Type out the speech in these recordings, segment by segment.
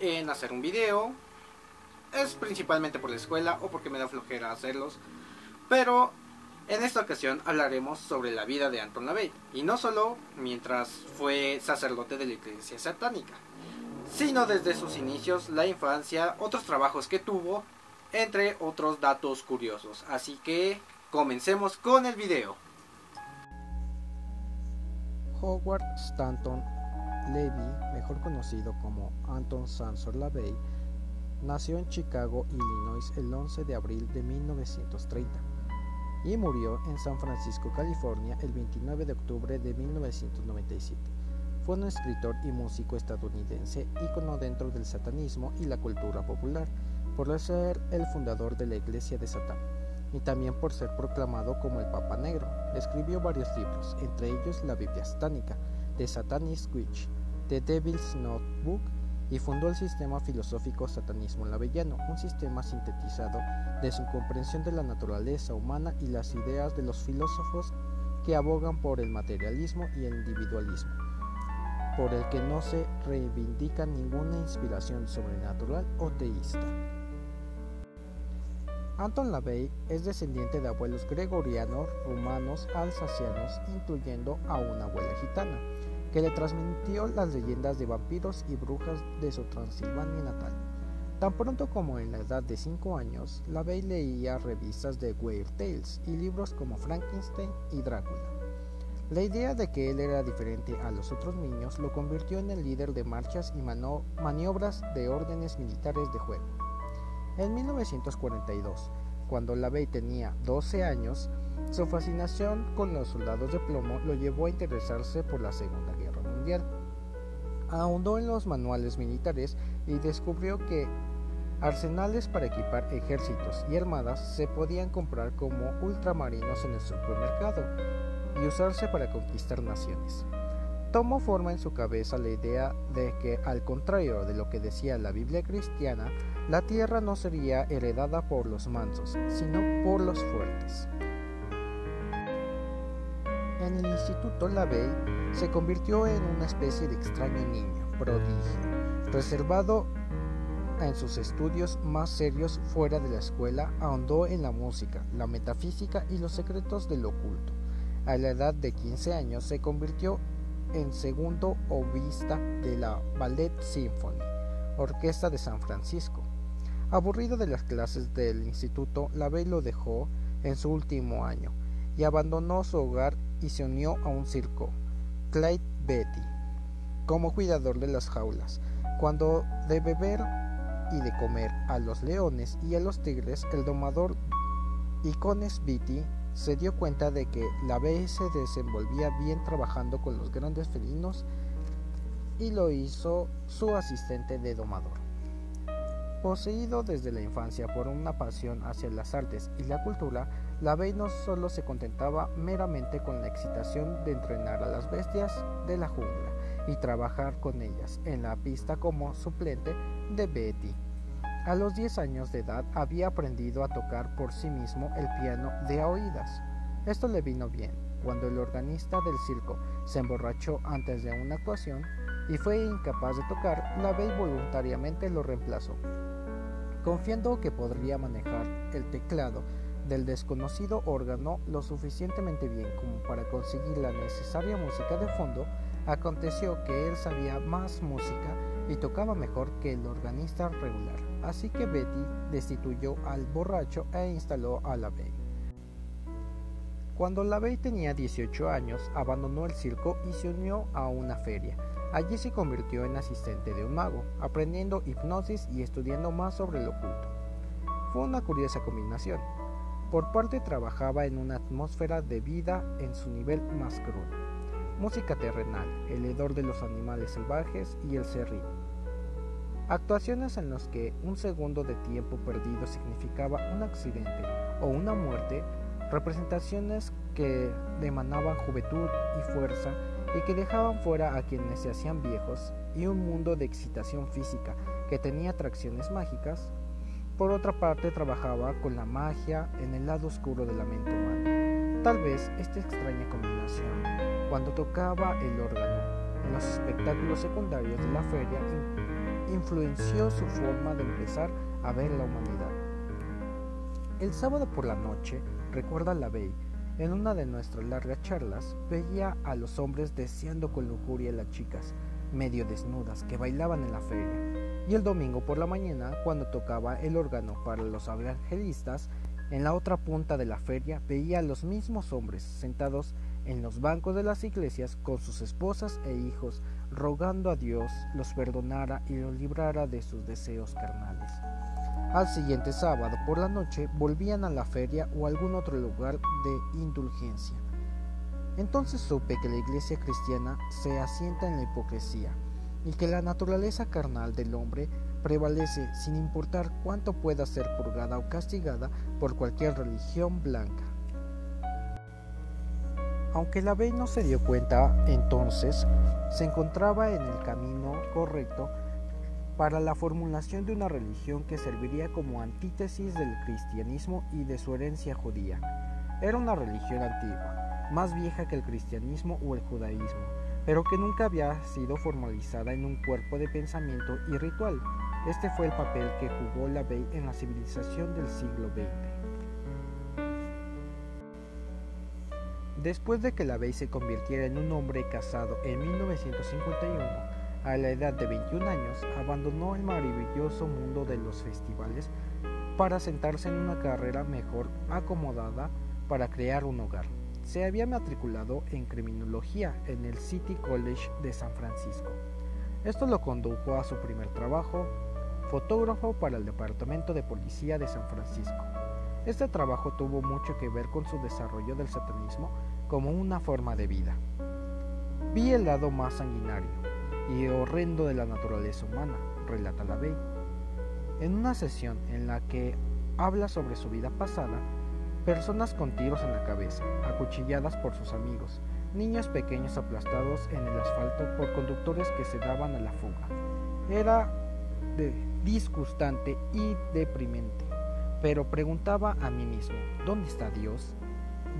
en hacer un video. Es principalmente por la escuela o porque me da flojera hacerlos. Pero en esta ocasión hablaremos sobre la vida de Anton LaVey. Y no solo mientras fue sacerdote de la iglesia satánica Sino desde sus inicios, la infancia, otros trabajos que tuvo Entre otros datos curiosos. Así que comencemos con el video. Howard Stanton Levy, mejor conocido como Anton Sansor LaVey, nació en Chicago, Illinois el 11 de abril de 1930 y murió en San Francisco, California el 29 de octubre de 1997. Fue un escritor y músico estadounidense ícono dentro del satanismo y la cultura popular, por ser el fundador de la Iglesia de Satán y también por ser proclamado como el Papa Negro. Escribió varios libros, entre ellos la Biblia satánica, The Satanist Witch, The Devil's Notebook y fundó el sistema filosófico Satanismo Lavellano, un sistema sintetizado de su comprensión de la naturaleza humana y las ideas de los filósofos que abogan por el materialismo y el individualismo, por el que no se reivindica ninguna inspiración sobrenatural o teísta. Anton LaVey es descendiente de abuelos gregorianos, rumanos, alsacianos, incluyendo a una abuela gitana que le transmitió las leyendas de vampiros y brujas de su Transilvania natal. Tan pronto como en la edad de 5 años, LaVey leía revistas de Weird Tales y libros como Frankenstein y Drácula. La idea de que él era diferente a los otros niños lo convirtió en el líder de marchas y maniobras de órdenes militares de juego. En 1942, cuando LaVey tenía 12 años, su fascinación con los soldados de plomo lo llevó a interesarse por la Segunda Mundial. Ahondó en los manuales militares y descubrió que arsenales para equipar ejércitos y armadas se podían comprar como ultramarinos en el supermercado y usarse para conquistar naciones. Tomó forma en su cabeza la idea de que, al contrario de lo que decía la Biblia cristiana, la tierra no sería heredada por los mansos, sino por los fuertes. En el Instituto Lavey se convirtió en una especie de extraño niño, prodigio. Reservado en sus estudios más serios fuera de la escuela, ahondó en la música, la metafísica y los secretos del oculto. A la edad de 15 años se convirtió en segundo obista de la Ballet Symphony, Orquesta de San Francisco. Aburrido de las clases del instituto, Lavey lo dejó en su último año y abandonó su hogar y se unió a un circo, Clyde Betty, como cuidador de las jaulas. Cuando de beber y de comer a los leones y a los tigres, el domador Icones Beatty se dio cuenta de que la B se desenvolvía bien trabajando con los grandes felinos y lo hizo su asistente de domador. Poseído desde la infancia por una pasión hacia las artes y la cultura, la Bey no solo se contentaba meramente con la excitación de entrenar a las bestias de la jungla y trabajar con ellas en la pista como suplente de Betty. A los 10 años de edad había aprendido a tocar por sí mismo el piano de a oídas. Esto le vino bien cuando el organista del circo se emborrachó antes de una actuación y fue incapaz de tocar, la Bey voluntariamente lo reemplazó. Confiando que podría manejar el teclado del desconocido órgano lo suficientemente bien como para conseguir la necesaria música de fondo, aconteció que él sabía más música y tocaba mejor que el organista regular, así que Betty destituyó al borracho e instaló a la Bey. Cuando la Bey tenía 18 años, abandonó el circo y se unió a una feria. Allí se convirtió en asistente de un mago, aprendiendo hipnosis y estudiando más sobre lo oculto. Fue una curiosa combinación. Por parte trabajaba en una atmósfera de vida en su nivel más crudo. Música terrenal, el hedor de los animales salvajes y el serrín. Actuaciones en las que un segundo de tiempo perdido significaba un accidente o una muerte, representaciones que demanaban juventud y fuerza y que dejaban fuera a quienes se hacían viejos, y un mundo de excitación física que tenía atracciones mágicas, por otra parte, trabajaba con la magia en el lado oscuro de la mente humana. Tal vez esta extraña combinación, cuando tocaba el órgano en los espectáculos secundarios de la feria influenció su forma de empezar a ver la humanidad. El sábado por la noche, recuerda la Bey, en una de nuestras largas charlas, veía a los hombres deseando con lujuria a las chicas, medio desnudas, que bailaban en la feria. Y el domingo por la mañana, cuando tocaba el órgano para los evangelistas, en la otra punta de la feria veía a los mismos hombres sentados en los bancos de las iglesias con sus esposas e hijos, rogando a Dios los perdonara y los librara de sus deseos carnales. Al siguiente sábado por la noche volvían a la feria o algún otro lugar de indulgencia. Entonces supe que la iglesia cristiana se asienta en la hipocresía y que la naturaleza carnal del hombre prevalece sin importar cuánto pueda ser purgada o castigada por cualquier religión blanca. Aunque la Bey no se dio cuenta entonces, se encontraba en el camino correcto para la formulación de una religión que serviría como antítesis del cristianismo y de su herencia judía. Era una religión antigua, más vieja que el cristianismo o el judaísmo, pero que nunca había sido formalizada en un cuerpo de pensamiento y ritual. Este fue el papel que jugó la Bey en la civilización del siglo XX. Después de que la Bey se convirtiera en un hombre casado en 1951, a la edad de 21 años, abandonó el maravilloso mundo de los festivales para sentarse en una carrera mejor acomodada para crear un hogar. Se había matriculado en criminología en el City College de San Francisco. Esto lo condujo a su primer trabajo, fotógrafo para el Departamento de Policía de San Francisco. Este trabajo tuvo mucho que ver con su desarrollo del satanismo como una forma de vida. Vi el lado más sanguinario, y horrendo de la naturaleza humana, relata la Bey. En una sesión en la que habla sobre su vida pasada, personas con tiros en la cabeza, acuchilladas por sus amigos, niños pequeños aplastados en el asfalto por conductores que se daban a la fuga. Era disgustante y deprimente, pero preguntaba a mí mismo, ¿dónde está Dios?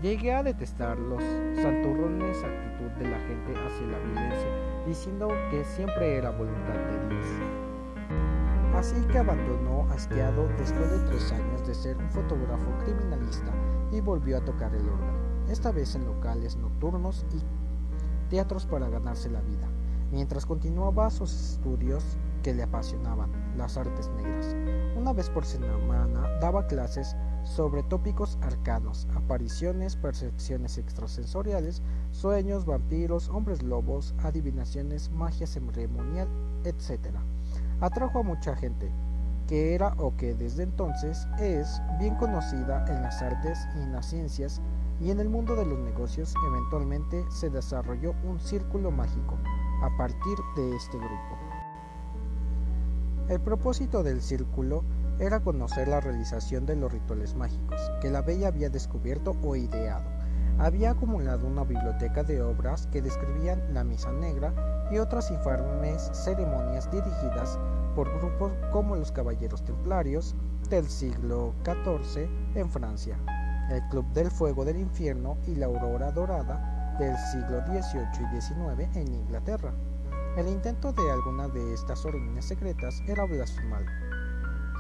Llegué a detestar los santurrones actitud de la gente hacia la violencia, diciendo que siempre era voluntad de Dios. Así que abandonó asqueado después de tres años de ser un fotógrafo criminalista y volvió a tocar el órgano, esta vez en locales nocturnos y teatros para ganarse la vida, mientras continuaba sus estudios que le apasionaban, las artes negras. Una vez por semana daba clases sobre tópicos arcanos, apariciones, percepciones extrasensoriales, sueños, vampiros, hombres lobos, adivinaciones, magia ceremonial, etc. Atrajo a mucha gente, que era o que desde entonces es bien conocida en las artes y en las ciencias y en el mundo de los negocios eventualmente se desarrolló un círculo mágico a partir de este grupo. El propósito del círculo era conocer la realización de los rituales mágicos que la Bella había descubierto o ideado. Había acumulado una biblioteca de obras que describían la misa negra y otras informes ceremonias dirigidas por grupos como los Caballeros Templarios del siglo XIV en Francia, el Club del Fuego del Infierno y la Aurora Dorada del siglo XVIII y XIX en Inglaterra. El intento de alguna de estas órdenes secretas era blasfemar,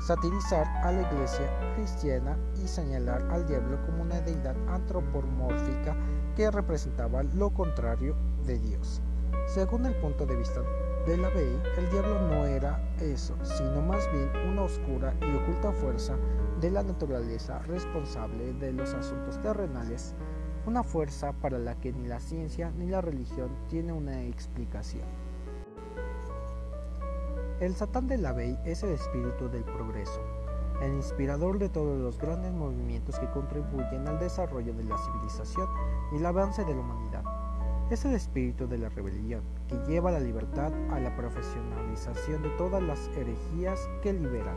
satirizar a la iglesia cristiana y señalar al diablo como una deidad antropomórfica que representaba lo contrario de Dios. Según el punto de vista de la Bey, el diablo no era eso, sino más bien una oscura y oculta fuerza de la naturaleza responsable de los asuntos terrenales, una fuerza para la que ni la ciencia ni la religión tiene una explicación. El Satán de la Bey es el espíritu del progreso, el inspirador de todos los grandes movimientos que contribuyen al desarrollo de la civilización y el avance de la humanidad. Es el espíritu de la rebelión, que lleva la libertad a la profesionalización de todas las herejías que liberan.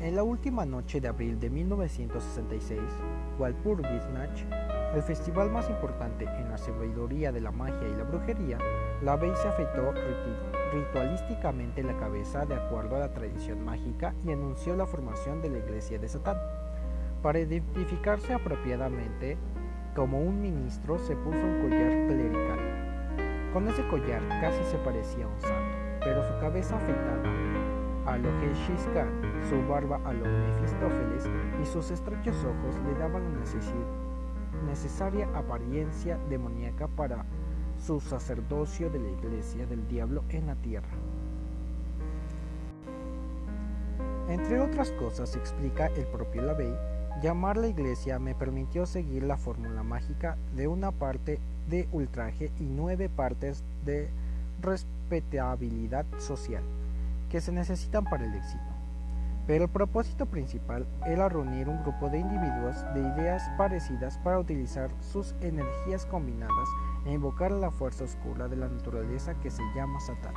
En la última noche de abril de 1966, Walpurgisnacht, el festival más importante en la sabiduría de la magia y la brujería, la Bey se afeitó ritualísticamente la cabeza de acuerdo a la tradición mágica y anunció la formación de la Iglesia de Satán. Para identificarse apropiadamente como un ministro se puso un collar clerical. Con ese collar casi se parecía a un santo, pero su cabeza afeitada a lo que Shiskan, su barba a lo Mefistófeles y sus estrechos ojos le daban la necesaria apariencia demoníaca para su sacerdocio de la iglesia del diablo en la tierra. Entre otras cosas, explica el propio Lavey, llamar la iglesia me permitió seguir la fórmula mágica de una parte de ultraje y nueve partes de respetabilidad social que se necesitan para el éxito. Pero el propósito principal era reunir un grupo de individuos de ideas parecidas para utilizar sus energías combinadas e invocar la fuerza oscura de la naturaleza que se llama Satán.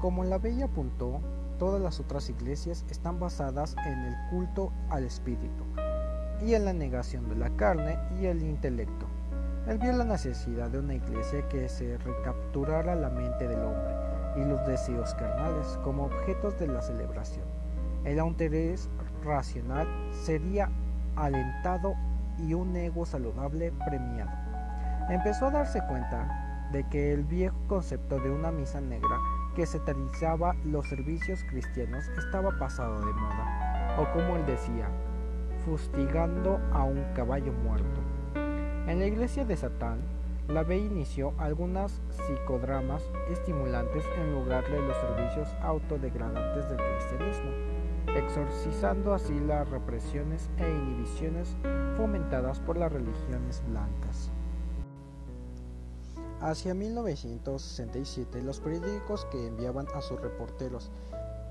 Como la Bella apuntó, todas las otras iglesias están basadas en el culto al espíritu y en la negación de la carne y el intelecto. Él vio la necesidad de una iglesia que se recapturara la mente del hombre y los deseos carnales como objetos de la celebración. El interés racional sería alentado y un ego saludable premiado. Empezó a darse cuenta de que el viejo concepto de una misa negra que satarizaba los servicios cristianos estaba pasado de moda, o como él decía, fustigando a un caballo muerto. En la iglesia de Satán, la B inició algunas psicodramas estimulantes en lugar de los servicios autodegradantes del cristianismo, exorcizando así las represiones e inhibiciones fomentadas por las religiones blancas. Hacia 1967, los periódicos que enviaban a sus reporteros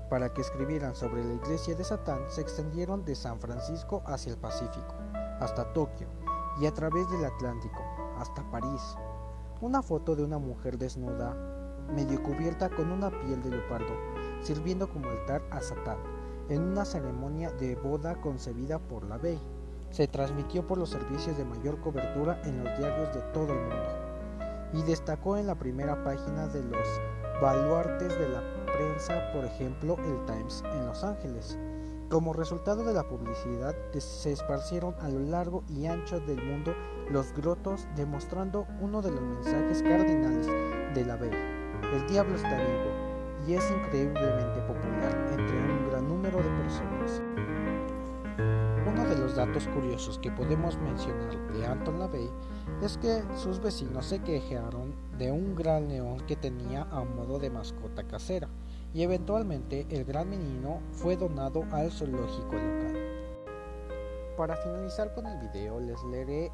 para que escribieran sobre la iglesia de Satán se extendieron de San Francisco hacia el Pacífico, hasta Tokio y a través del Atlántico, hasta París. Una foto de una mujer desnuda, medio cubierta con una piel de leopardo, sirviendo como altar a Satán, en una ceremonia de boda concebida por la Bey. Se transmitió por los servicios de mayor cobertura en los diarios de todo el mundo y destacó en la primera página de los baluartes de la prensa, por ejemplo, el Times en Los Ángeles. Como resultado de la publicidad, se esparcieron a lo largo y ancho del mundo los grotos, demostrando uno de los mensajes cardinales de la Bey. El diablo está vivo y es increíblemente popular entre un gran número de personas. Datos curiosos que podemos mencionar de Anton LaVey es que sus vecinos se quejaron de un gran león que tenía a modo de mascota casera y eventualmente el gran menino fue donado al zoológico local. Para finalizar con el video les leeré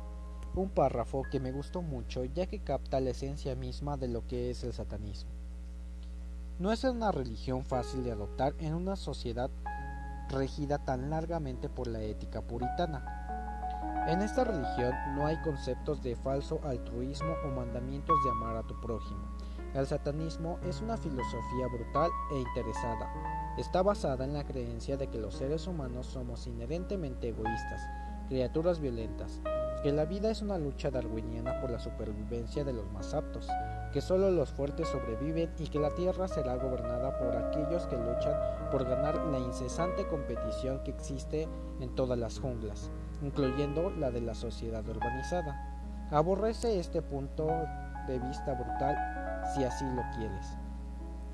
un párrafo que me gustó mucho ya que capta la esencia misma de lo que es el satanismo. No es una religión fácil de adoptar en una sociedad regida tan largamente por la ética puritana. En esta religión no hay conceptos de falso altruismo o mandamientos de amar a tu prójimo, el satanismo es una filosofía brutal e interesada. Está basada en la creencia de que los seres humanos somos inherentemente egoístas, criaturas violentas, que la vida es una lucha darwiniana por la supervivencia de los más aptos, que solo los fuertes sobreviven y que la Tierra será gobernada por aquellos que luchan por ganar la incesante competición que existe en todas las junglas, incluyendo la de la sociedad urbanizada. Aborrece este punto de vista brutal si así lo quieres.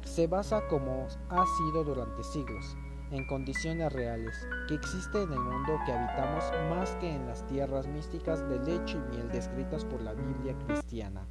Se basa como ha sido durante siglos, en condiciones reales, que existe en el mundo que habitamos más que en las tierras místicas de leche y miel descritas por la Biblia cristiana.